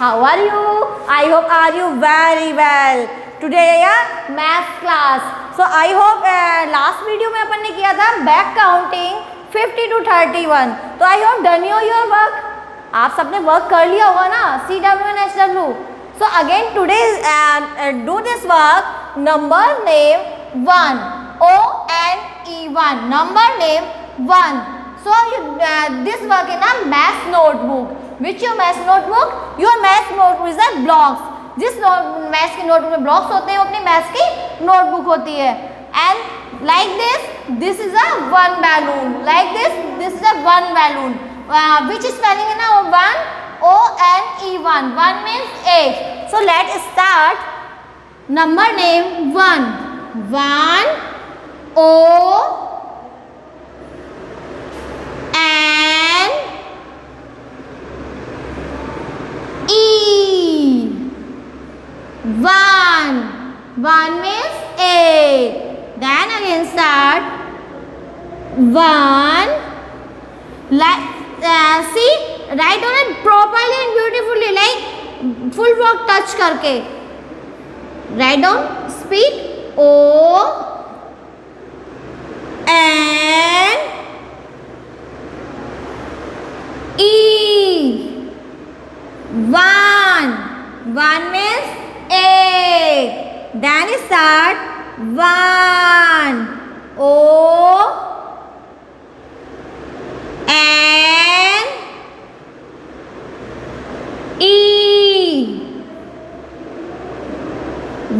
How are you I hope are you very well today math class so I hope last video में अपन ने किया था back counting 50 to 31 तो I hope done you your work आप सबने work कर लिया होगा ना C W N S W so again today do this work number name one O N E one number name one so this work in a math notebook which your math notebook your math notebook is a blocks जिस maths की notebook में blocks होते हैं, वो अपनी maths की notebook होती है। And like this this is a one balloon like this this is a one balloon which is spelling in a one? O n e one. One means eight. So let's start. Number name, one. One o One. One means eight. Then again start. One. Like, uh, see, write on it properly and beautifully like full work touch करके. Write down. Speak. O. N. E. One. One means. Then start one. O N E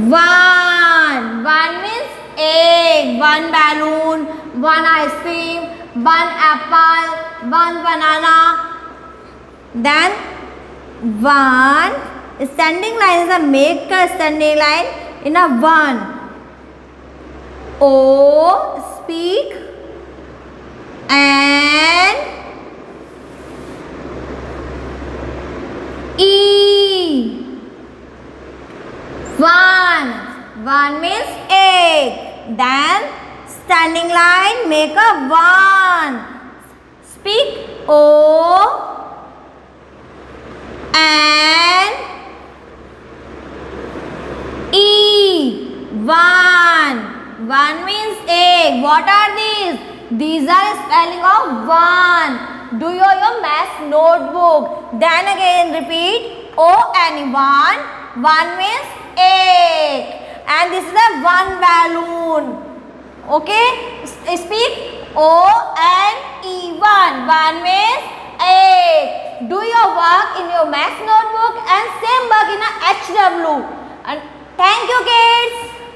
one. One means egg. One balloon. One ice cream. One apple. One banana. Then one standing line is a make a standing line in a one o speak. And e. One one means egg. Then standing line make a one speak o and E. One. One means egg. What are these? These are spelling of one. Do your, your math notebook. Then again repeat O and one. One means egg. And this is a one balloon. Okay. Speak O and E. One. One means egg. Do your work in your math notebook and same work in a HW. And Thank you kids.